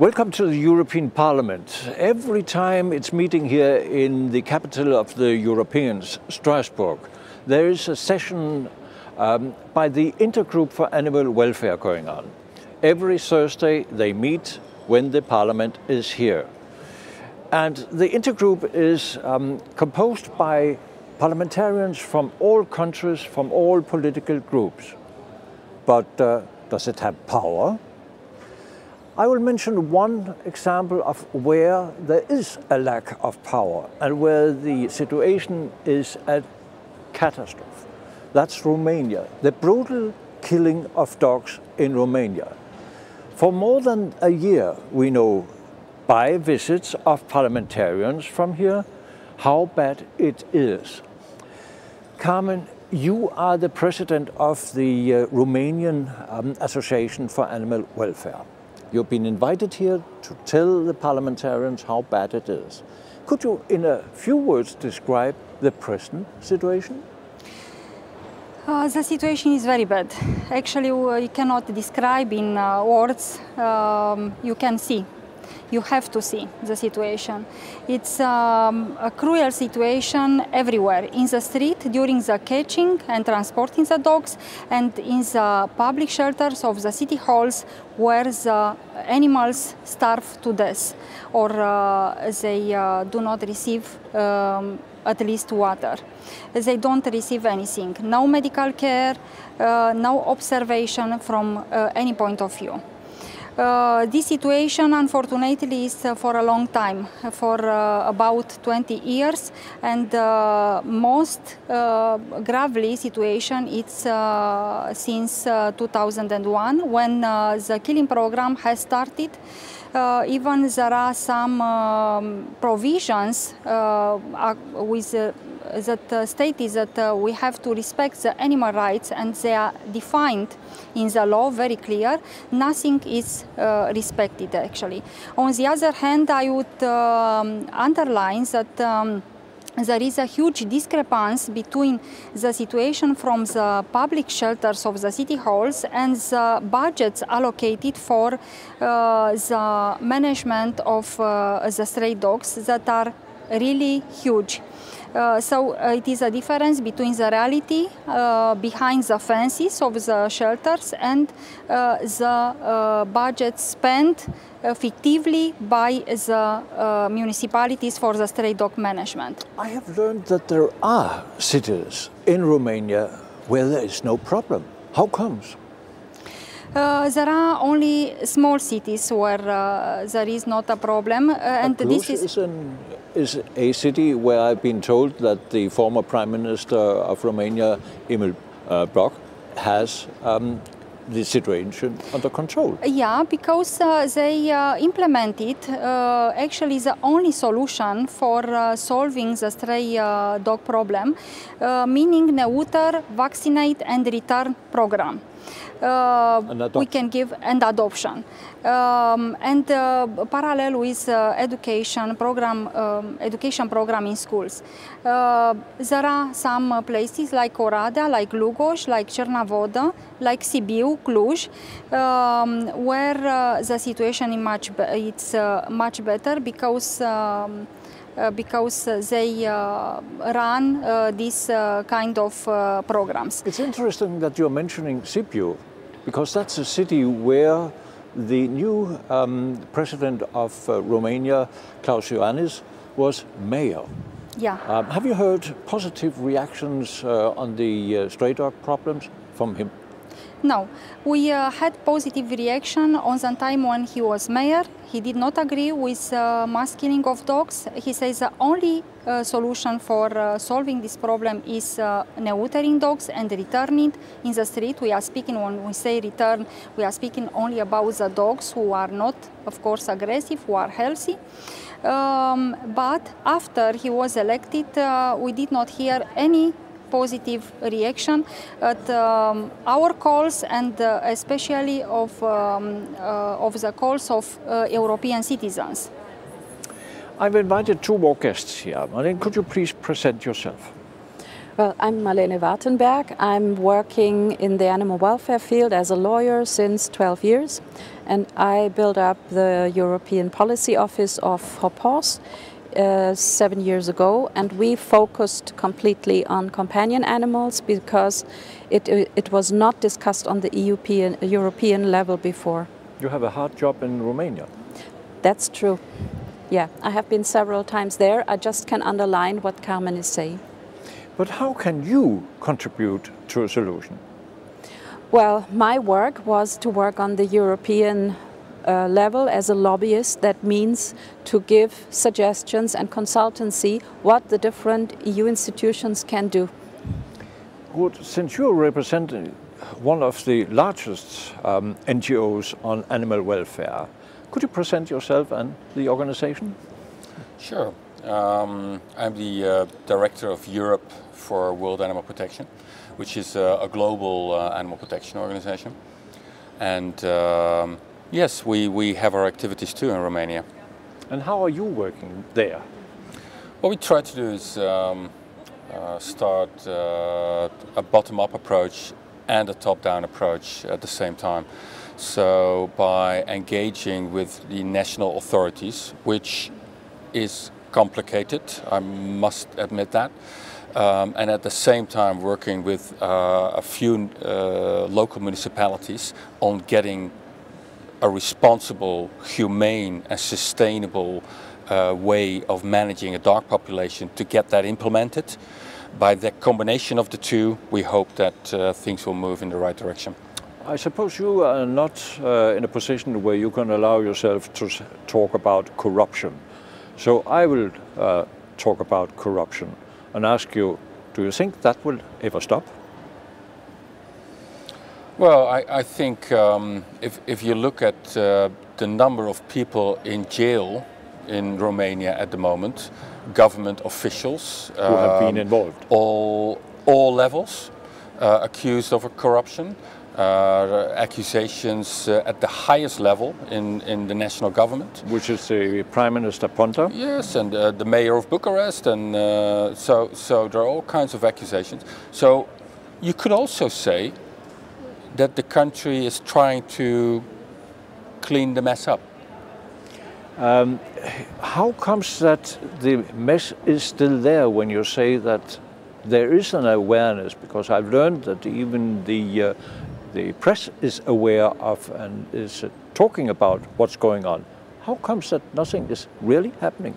Welcome to the European Parliament. Every time it's meeting here in the capital of the Europeans, Strasbourg, there is a session um, by the Intergroup for Animal Welfare going on. Every Thursday they meet when the Parliament is here. And the Intergroup is um, composed by parliamentarians from all countries, from all political groups. But uh, does it have power? I will mention one example of where there is a lack of power and where the situation is a catastrophe. That's Romania, the brutal killing of dogs in Romania. For more than a year, we know by visits of parliamentarians from here how bad it is. Carmen, you are the president of the uh, Romanian um, Association for Animal Welfare. You've been invited here to tell the parliamentarians how bad it is. Could you, in a few words, describe the present situation? Uh, the situation is very bad. Actually, you cannot describe in uh, words. Um, you can see you have to see the situation. It's um, a cruel situation everywhere, in the street, during the catching and transporting the dogs, and in the public shelters of the city halls where the animals starve to death or uh, they uh, do not receive um, at least water. They don't receive anything, no medical care, uh, no observation from uh, any point of view. Uh, this situation, unfortunately, is uh, for a long time, for uh, about 20 years, and uh, most uh, gravely situation it's uh, since 2001 when the killing program has started. Even there are some um, provisions with that uh, state is that uh, we have to respect the animal rights and they are defined in the law very clear. Nothing is uh, respected actually. On the other hand, I would um, underline that um, there is a huge discrepancy between the situation from the public shelters of the city halls and the budgets allocated for uh, the management of uh, the stray dogs that are really huge. Uh, so uh, it is a difference between the reality uh, behind the fences of the shelters and uh, the uh, budget spent effectively by the municipalities for the stray dog management. I have learned that there are cities in Romania where there is no problem. How comes? Uh, there are only small cities where uh, there is not a problem, uh, and this is, is, an, is, a city where I've been told that the former Prime Minister of Romania, Emil uh, Boc, has um, the situation under control. Yeah, because uh, they uh, implemented uh, actually the only solution for uh, solving the stray dog problem, meaning neuter, vaccinate and return program we can give and adoption. Um, and uh, parallel with uh, education program, um, education program in schools. Uh, there are some places like Oradea, like Lugoj, like Cernavodă, like Sibiu, Cluj, um, where uh, the situation is much it's uh, much better because. Uh, because they uh, run uh, these kind of programs. It's interesting that you're mentioning Sibiu because that's a city where the new um, president of uh, Romania, Klaus Iohannis, was mayor. Yeah. Um, have you heard positive reactions uh, on the uh, stray dog problems from him? No, we uh, had positive reaction on the time when he was mayor. He did not agree with uh, mass killing of dogs. He says the only uh, solution for uh, solving this problem is neutering dogs and returning in the street. We are speaking, when we say return, we are speaking only about the dogs who are not, of course, aggressive, who are healthy. Um, but after he was elected, we did not hear any positive reaction at um, our calls and uh, especially of, um, uh, of the calls of uh, European citizens. I've invited two more guests here. Marlene, could you please present yourself? Well, I'm Marlene Wartenberg. I'm working in the animal welfare field as a lawyer since 12 years, and I built up the European Policy Office of FOUR PAWS uh, seven years ago, and we focused completely on companion animals because it, it was not discussed on the European, European level before. You have a hard job in Romania. That's true. Yeah, I have been several times there. I just can underline what Carmen is saying. But how can you contribute to a solution? Well, my work was to work on the European uh, level as a lobbyist. That means to give suggestions and consultancy what the different EU institutions can do. Good. Since you're representing one of the largest um, NGOs on animal welfare, could you present yourself and the organization? Sure. Um, I'm the uh, director of Europe for World Animal Protection, which is uh, a global uh, animal protection organization. And um, yes, we, we have our activities too in Romania. And how are you working there? What we try to do is um, uh, start uh, a bottom-up approach and a top-down approach at the same time. So by engaging with the national authorities, which is complicated, I must admit that, um, and at the same time working with uh, a few uh, local municipalities on getting a responsible, humane and sustainable uh, way of managing a dog population to get that implemented. By the combination of the two, we hope that uh, things will move in the right direction. I suppose you are not uh, in a position where you can allow yourself to talk about corruption. So I will uh, talk about corruption and ask you, do you think that will ever stop? Well, I, I think um, if, if you look at uh, the number of people in jail in Romania at the moment, government officials who um, have been um, involved, all all levels, uh, accused of corruption, uh, accusations uh, at the highest level in, in the national government. Which is the Prime Minister Ponta? Yes, and uh, the mayor of Bucharest, and uh, so, so there are all kinds of accusations. So you could also say that the country is trying to clean the mess up. Um, how comes that the mess is still there when you say that there is an awareness? Because I've learned that even the uh, the press is aware of and is uh, talking about what's going on. How comes that nothing is really happening?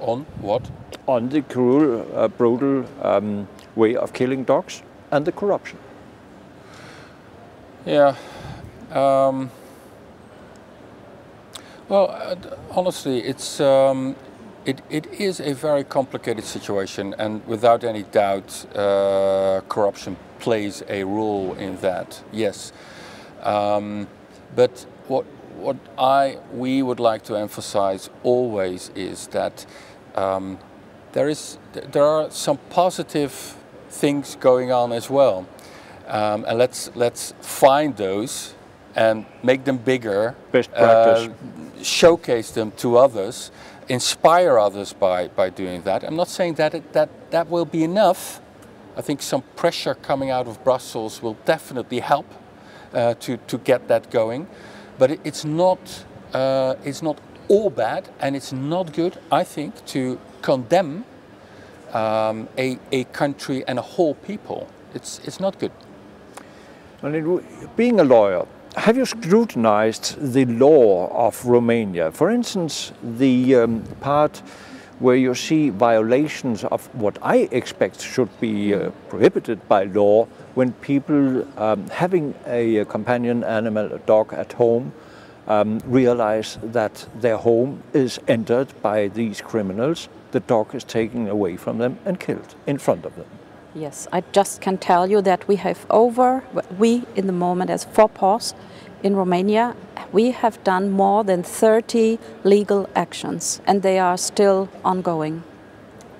On what? On the cruel, uh, brutal um, way of killing dogs and the corruption. Yeah. Um, well, uh, honestly, it's um, it, it is a very complicated situation, and without any doubt, uh, corruption plays a role in that. Yes, um, but what what I we would like to emphasize always is that um, there is there are some positive things going on as well, um, and let's let's find those and make them bigger. Best practice. Uh, showcase them to others inspire others by, by doing that. I'm not saying that it, that that will be enough. I think some pressure coming out of Brussels will definitely help uh, to, to get that going. But it, it's, not, uh, it's not all bad and it's not good, I think, to condemn um, a, a country and a whole people. It's, it's not good. Being a lawyer, have you scrutinized the law of Romania? For instance, the um, part where you see violations of what I expect should be uh, prohibited by law when people um, having a companion animal, a dog at home, um, realize that their home is entered by these criminals, the dog is taken away from them and killed in front of them. Yes, I just can tell you that we have over, we in the moment as FOUR PAWS in Romania, we have done more than 30 legal actions and they are still ongoing.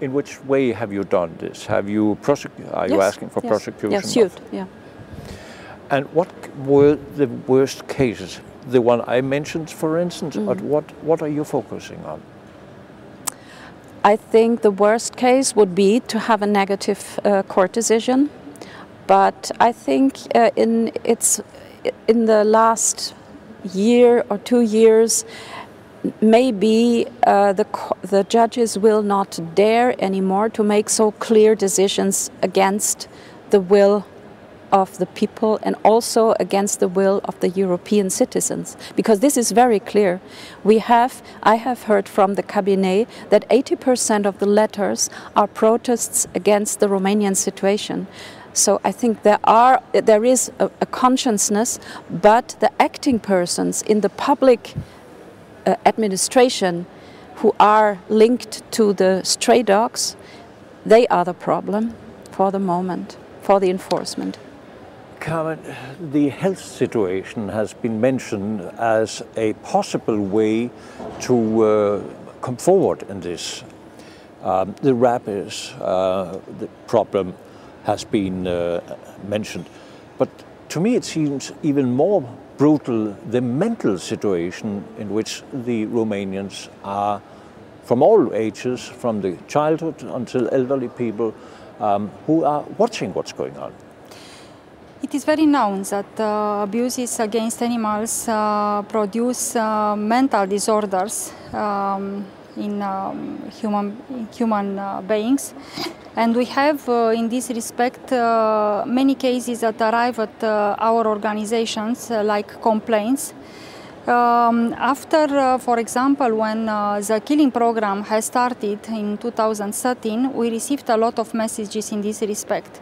In which way have you done this? Have you are yes, you asking for yes, prosecution? Yes, sued, yeah. And what were the worst cases? The one I mentioned, for instance, mm. what, what are you focusing on? I think the worst case would be to have a negative uh, court decision. But I think uh, in it's in the last year or two years, maybe uh, the the judges will not dare anymore to make so clear decisions against the will of the people and also against the will of the European citizens. Because this is very clear. We have, I have heard from the cabinet that 80% of the letters are protests against the Romanian situation. So I think there are there is a, a consciousness, but the acting persons in the public uh, administration who are linked to the stray dogs, they are the problem for the moment, for the enforcement. Carmen, the health situation has been mentioned as a possible way to uh, come forward in this. Um, the rabies uh, the problem has been uh, mentioned, but to me it seems even more brutal the mental situation in which the Romanians are from all ages, from the childhood until elderly people, um, who are watching what's going on. It is very known that uh, abuses against animals uh, produce uh, mental disorders um, in um, human, human uh, beings. And we have, uh, in this respect, uh, many cases that arrive at our organizations, like complaints, um, after, for example, when the killing program has started in 2013, we received a lot of messages in this respect.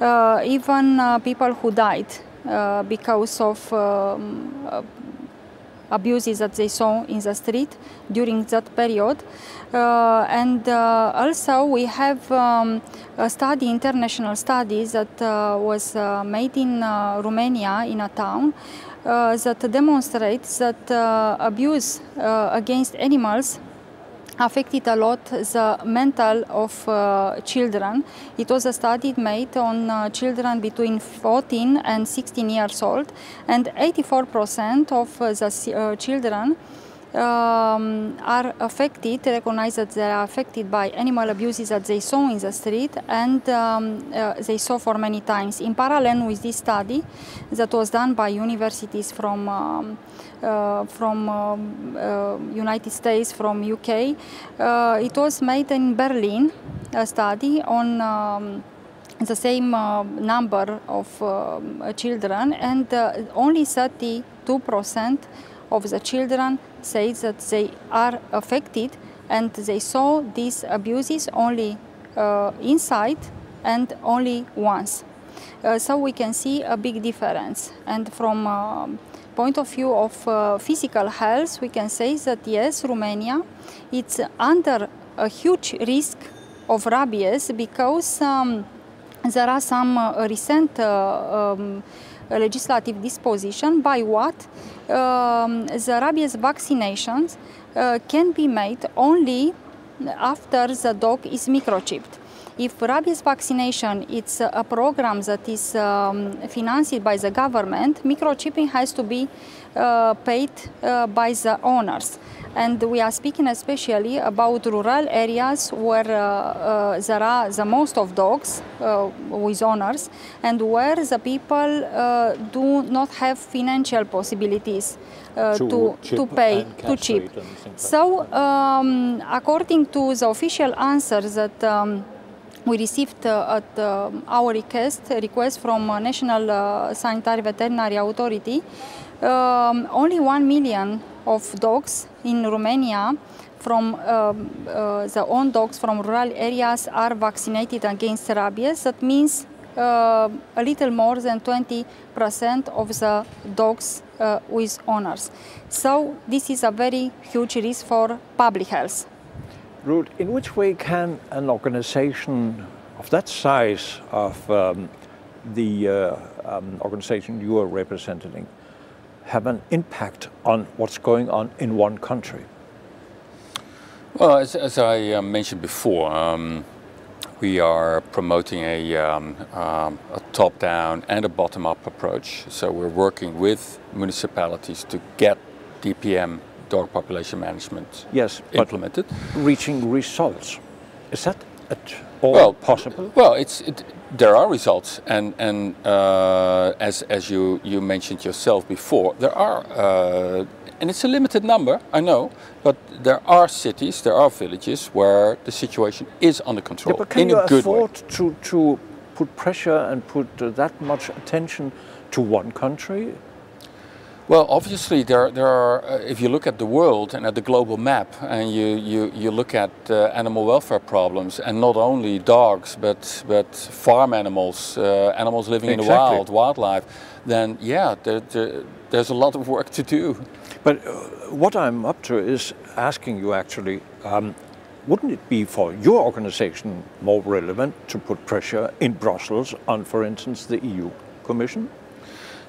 Uh, even uh, people who died uh, because of um, abuses that they saw in the street during that period. Uh, and uh, also we have um, a study, international studies that uh, was made in Romania in a town that demonstrates that abuse against animals affected a lot the mental of uh, children. It was a study made on uh, children between 14 and 16 years old, and 84% of the children um, are affected, recognize that they are affected by animal abuses that they saw in the street and um, uh, they saw for many times. In parallel with this study that was done by universities from um, uh, from um, uh, United States, from UK, uh, it was made in Berlin, a study on um, the same uh, number of uh, children and only 32 percent of the children say that they are affected and they saw these abuses only uh, inside and only once. Uh, so we can see a big difference. And from uh, point of view of uh, physical health, we can say that yes, Romania, it's under a huge risk of rabies because um, there are some uh, recent uh, um, legislative disposition by what um, the rabies vaccinations uh, can be made only after the dog is microchipped. If rabies vaccination it's a program that is um, financed by the government, microchipping has to be paid uh, by the owners. And we are speaking especially about rural areas where uh, uh, there are the most of dogs uh, with owners and where the people uh, do not have financial possibilities uh, to, to, to, pay, to chip. So um, according to the official answer that um, we received uh, at uh, our request, request from uh, National uh, Sanitary Veterinary Authority, um, only 1 million of dogs in Romania from um, uh, the own dogs from rural areas are vaccinated against rabies. That means uh, a little more than 20% of the dogs uh, with owners. So this is a very huge risk for public health. Ruud, in which way can an organization of that size of um, the uh, um, organization you are representing have an impact on what's going on in one country? Well, as, as I uh, mentioned before, um, we are promoting a, um, um, a top-down and a bottom-up approach. So we're working with municipalities to get DPM dog population management yes, implemented. reaching results. Is that at all well, possible? Well, it's it, there are results, and and uh, as as you you mentioned yourself before, there are. Uh, and it's a limited number, I know, but there are cities, there are villages where the situation is under control yeah, but can in you a good afford way. to to put pressure and put uh, that much attention to one country? Well, obviously, there, there are. Uh, if you look at the world and at the global map, and you you, you look at uh, animal welfare problems, and not only dogs, but but farm animals, uh, animals living Exactly. in the wild, wildlife, then yeah, there, there, there's a lot of work to do. But uh, what I'm up to is asking you actually, um, wouldn't it be for your organization more relevant to put pressure in Brussels on, for instance, the EU Commission?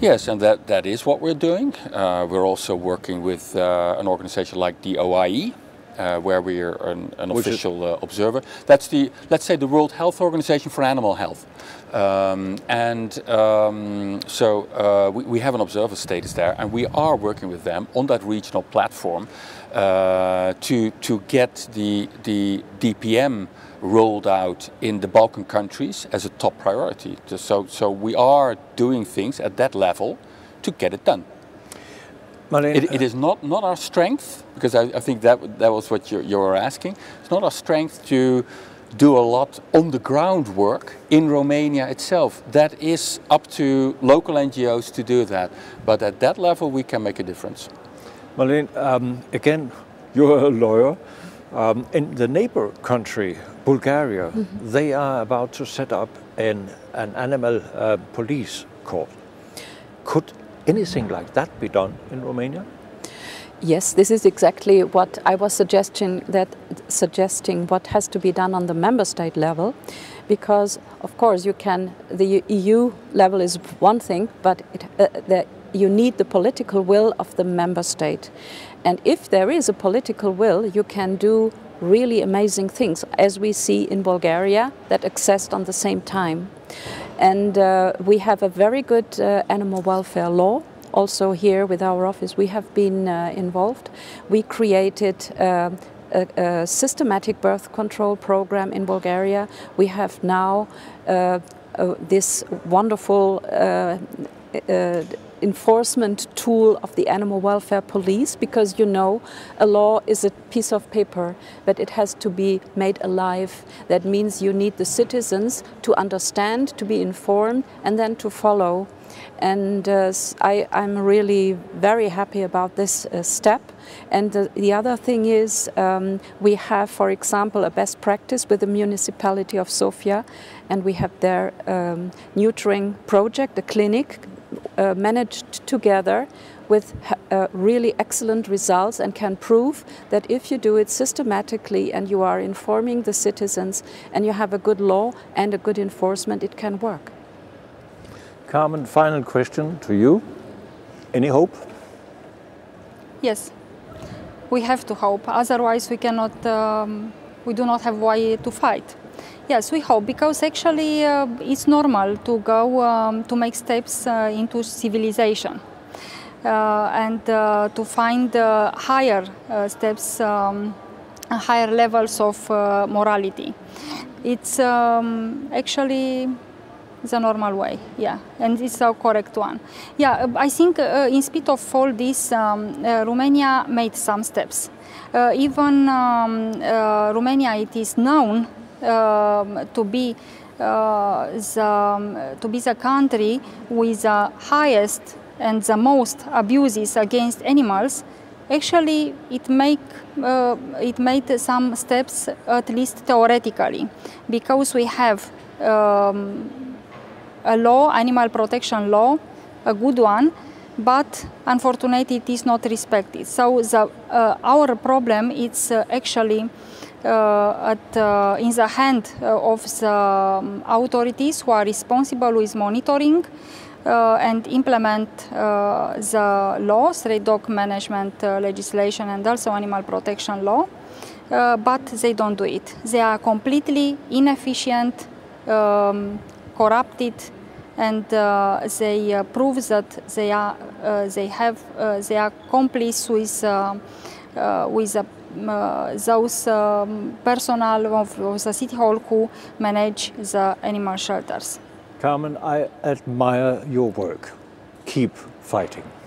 Yes, and that, that is what we're doing. Uh, we're also working with uh, an organization like the OIE, uh, where we are an, an official uh, observer. That's the, let's say, the World Health Organization for Animal Health. Um, and um, so uh, we, we have an observer status there, and we are working with them on that regional platform uh, to, to get the, the DPM rolled out in the Balkan countries as a top priority. So, so we are doing things at that level to get it done. It, it is not, not our strength, because I, I think that, that was what you, you were asking. It's not our strength to do a lot on the ground work in Romania itself. That is up to local NGOs to do that. But at that level, we can make a difference. Marlene, um, again, you're a lawyer. Um, in the neighbor country, Bulgaria, they are about to set up an, an animal uh, police court. Could anything like that be done in Romania? Yes, this is exactly what I was suggesting that suggesting what has to be done on the member state level because of course you can the EU level is one thing but it, uh, the, you need the political will of the member state. And if there is a political will you can do really amazing things as we see in Bulgaria that accessed on the same time. And uh, we have a very good uh, animal welfare law also here with our office. We have been uh, involved. We created uh, a, a systematic birth control program in bulgaria. We have now uh, uh, this wonderful uh, uh, enforcement tool of the animal welfare police because you know a law is a piece of paper but it has to be made alive that means you need the citizens to understand to be informed and then to follow and uh, I, am really very happy about this uh, step. And the, the other thing is, um, we have, for example, a best practice with the municipality of Sofia, and we have their um, neutering project, a clinic, uh, managed together with uh, really excellent results and can prove that if you do it systematically and you are informing the citizens and you have a good law and a good enforcement, it can work. Carmen, final question to you. Any hope? Yes, we have to hope. Otherwise, we cannot. Um, we do not have why to fight. Yes, we hope because actually uh, it's normal to go um, to make steps uh, into civilization uh, and uh, to find uh, higher steps, um, higher levels of morality. It's um, actually the normal way, yeah, and it's a correct one. Yeah, I think uh, in spite of all this, um, uh, Romania made some steps. Uh, even um, Romania, it is known um, to be uh, the, um, to be the country with the highest and the most abuses against animals. Actually, it make uh, it made some steps, at least theoretically, because we have um, a law, animal protection law, a good one, but unfortunately it is not respected. So the, uh, our problem is uh, actually at, uh, in the hand uh, of the um, authorities who are responsible with monitoring uh, and implement uh, the law, stray dog management uh, legislation and also animal protection law, uh, but they don't do it. They are completely inefficient, um, corrupted, and uh, they uh, prove that they are uh, they have uh, they are complice with uh, uh, with uh, those um, personnel of, of the city hall who manage the animal shelters. Carmen, I admire your work. Keep fighting.